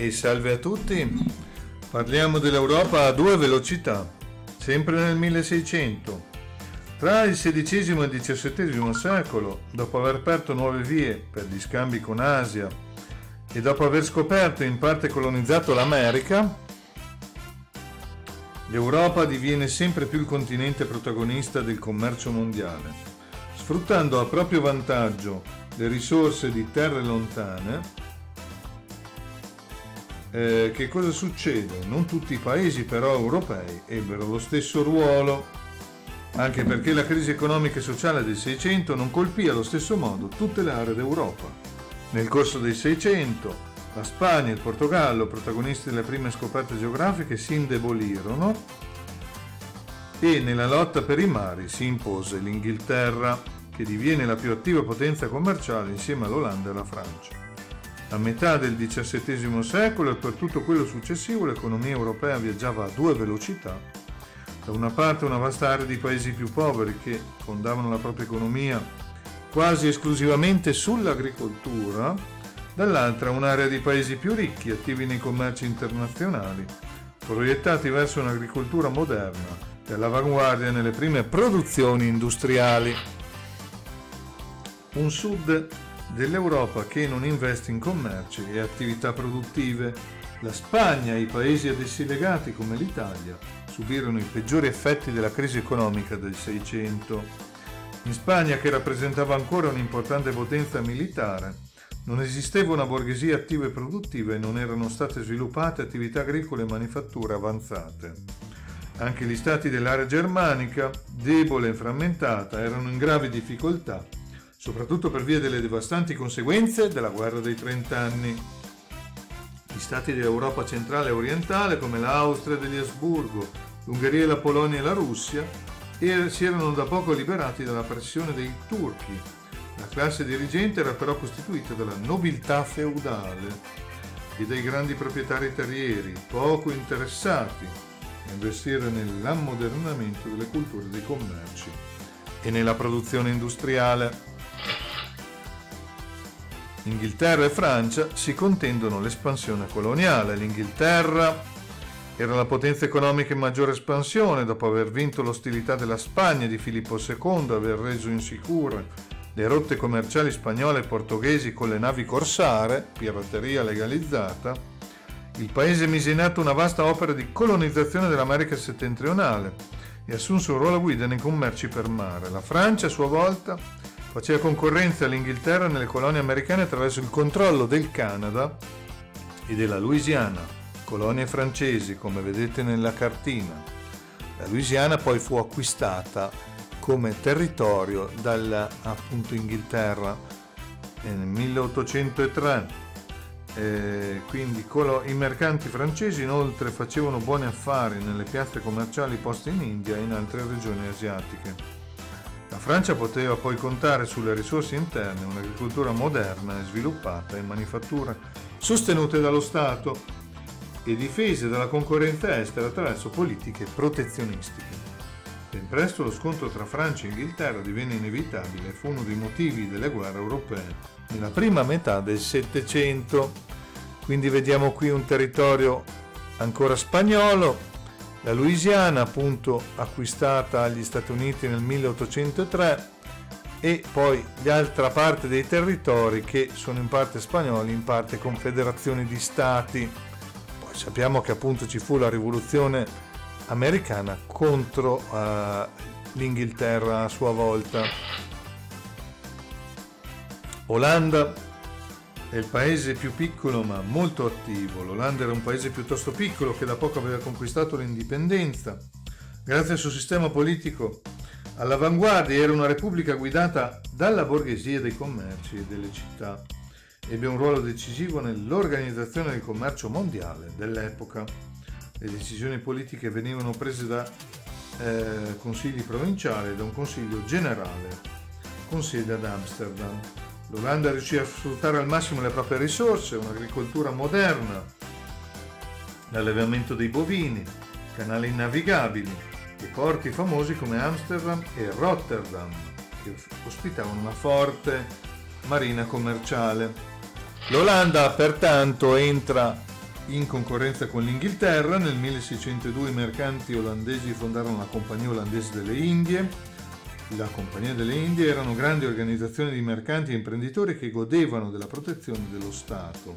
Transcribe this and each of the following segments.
E salve a tutti, parliamo dell'Europa a due velocità, sempre nel 1600. Tra il XVI e il XVII secolo, dopo aver aperto nuove vie per gli scambi con Asia e dopo aver scoperto e in parte colonizzato l'America, l'Europa diviene sempre più il continente protagonista del commercio mondiale, sfruttando a proprio vantaggio le risorse di terre lontane eh, che cosa succede? Non tutti i paesi però europei ebbero lo stesso ruolo, anche perché la crisi economica e sociale del 600 non colpì allo stesso modo tutte le aree d'Europa. Nel corso del 600 la Spagna e il Portogallo, protagonisti delle prime scoperte geografiche, si indebolirono e nella lotta per i mari si impose l'Inghilterra, che diviene la più attiva potenza commerciale insieme all'Olanda e alla Francia. A metà del XVII secolo e per tutto quello successivo l'economia europea viaggiava a due velocità. Da una parte una vasta area di paesi più poveri che fondavano la propria economia quasi esclusivamente sull'agricoltura, dall'altra un'area di paesi più ricchi, attivi nei commerci internazionali, proiettati verso un'agricoltura moderna e all'avanguardia nelle prime produzioni industriali. Un sud dell'Europa che non investe in commerci e attività produttive. La Spagna e i paesi ad essi legati come l'Italia subirono i peggiori effetti della crisi economica del Seicento. In Spagna, che rappresentava ancora un'importante potenza militare, non esisteva una borghesia attiva e produttiva e non erano state sviluppate attività agricole e manifatture avanzate. Anche gli stati dell'area germanica, debole e frammentata, erano in gravi difficoltà soprattutto per via delle devastanti conseguenze della guerra dei trent'anni. Gli stati dell'Europa centrale e orientale, come l'Austria degli Asburgo, l'Ungheria, la Polonia e la Russia, si erano da poco liberati dalla pressione dei turchi. La classe dirigente era però costituita dalla nobiltà feudale e dai grandi proprietari terrieri, poco interessati a investire nell'ammodernamento delle culture dei commerci e nella produzione industriale. Inghilterra e Francia si contendono l'espansione coloniale. L'Inghilterra era la potenza economica in maggiore espansione dopo aver vinto l'ostilità della Spagna di Filippo II, aver reso insicure le rotte commerciali spagnole e portoghesi con le navi corsare, pirateria legalizzata, il paese mise in atto una vasta opera di colonizzazione dell'America settentrionale e assunse un ruolo guida nei commerci per mare. La Francia, a sua volta, Faceva concorrenza all'Inghilterra nelle colonie americane attraverso il controllo del Canada e della Louisiana, colonie francesi come vedete nella cartina. La Louisiana poi fu acquistata come territorio dalla appunto Inghilterra nel 1803. Eh, quindi i mercanti francesi inoltre facevano buoni affari nelle piazze commerciali poste in India e in altre regioni asiatiche. La Francia poteva poi contare sulle risorse interne, un'agricoltura moderna e sviluppata e manifatture sostenute dallo Stato e difese dalla concorrenza estera attraverso politiche protezionistiche. Ben presto lo scontro tra Francia e Inghilterra divenne inevitabile e fu uno dei motivi delle guerre europee nella prima metà del Settecento. Quindi vediamo qui un territorio ancora spagnolo la Louisiana appunto acquistata agli Stati Uniti nel 1803 e poi l'altra parte dei territori che sono in parte spagnoli, in parte confederazioni di stati. Poi sappiamo che appunto ci fu la rivoluzione americana contro uh, l'Inghilterra a sua volta. Olanda è il paese più piccolo ma molto attivo. L'Olanda era un paese piuttosto piccolo che da poco aveva conquistato l'indipendenza. Grazie al suo sistema politico all'avanguardia era una repubblica guidata dalla borghesia dei commerci e delle città. Ebbe un ruolo decisivo nell'organizzazione del commercio mondiale dell'epoca. Le decisioni politiche venivano prese da eh, consigli provinciali e da un consiglio generale con sede ad Amsterdam. L'Olanda riuscì a sfruttare al massimo le proprie risorse, un'agricoltura moderna, l'allevamento dei bovini, canali navigabili e porti famosi come Amsterdam e Rotterdam, che ospitavano una forte marina commerciale. L'Olanda pertanto entra In concorrenza con l'Inghilterra, nel 1602 i mercanti olandesi fondarono la Compagnia olandese delle Indie. La Compagnia delle Indie erano grandi organizzazioni di mercanti e imprenditori che godevano della protezione dello Stato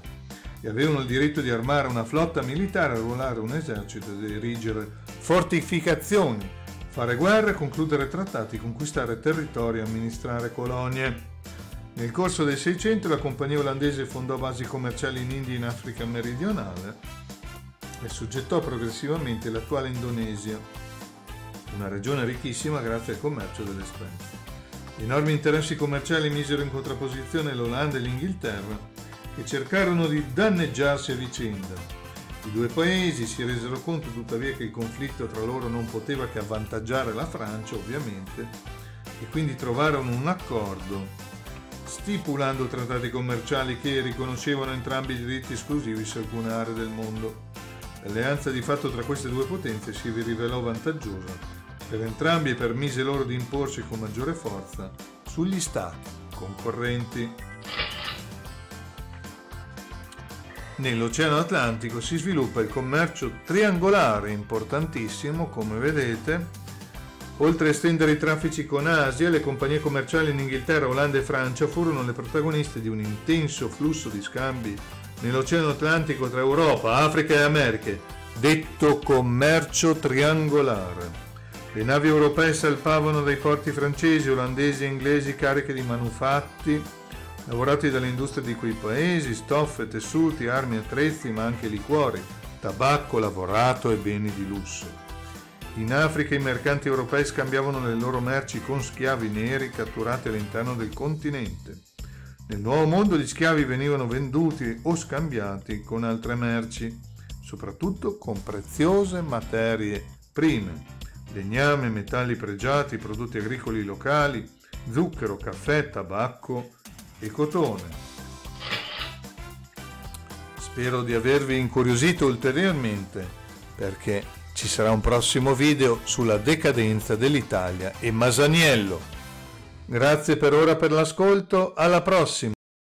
e avevano il diritto di armare una flotta militare, arruolare un esercito ed erigere fortificazioni, fare guerre, concludere trattati, conquistare territori e amministrare colonie. Nel corso del Seicento la compagnia olandese fondò basi commerciali in India e in Africa meridionale e soggettò progressivamente l'attuale Indonesia, una regione ricchissima grazie al commercio delle spezie. Gli enormi interessi commerciali misero in contrapposizione l'Olanda e l'Inghilterra, che cercarono di danneggiarsi a vicenda. I due paesi si resero conto tuttavia che il conflitto tra loro non poteva che avvantaggiare la Francia, ovviamente, e quindi trovarono un accordo stipulando trattati commerciali che riconoscevano entrambi i diritti esclusivi su alcune aree del mondo. L'alleanza di fatto tra queste due potenze si rivelò vantaggiosa per entrambi e permise loro di imporsi con maggiore forza sugli stati concorrenti. Nell'Oceano Atlantico si sviluppa il commercio triangolare importantissimo, come vedete, Oltre a estendere i traffici con Asia, le compagnie commerciali in Inghilterra, Olanda e Francia furono le protagoniste di un intenso flusso di scambi nell'Oceano Atlantico tra Europa, Africa e Americhe, detto commercio triangolare. Le navi europee salpavano dai porti francesi, olandesi e inglesi cariche di manufatti lavorati dalle industrie di quei paesi, stoffe, tessuti, armi, attrezzi, ma anche liquori, tabacco lavorato e beni di lusso. In Africa i mercanti europei scambiavano le loro merci con schiavi neri catturati all'interno del continente. Nel Nuovo Mondo gli schiavi venivano venduti o scambiati con altre merci, soprattutto con preziose materie prime, legname, metalli pregiati, prodotti agricoli locali, zucchero, caffè, tabacco e cotone. Spero di avervi incuriosito ulteriormente perché ci sarà un prossimo video sulla decadenza dell'Italia e Masaniello. Grazie per ora per l'ascolto, alla prossima!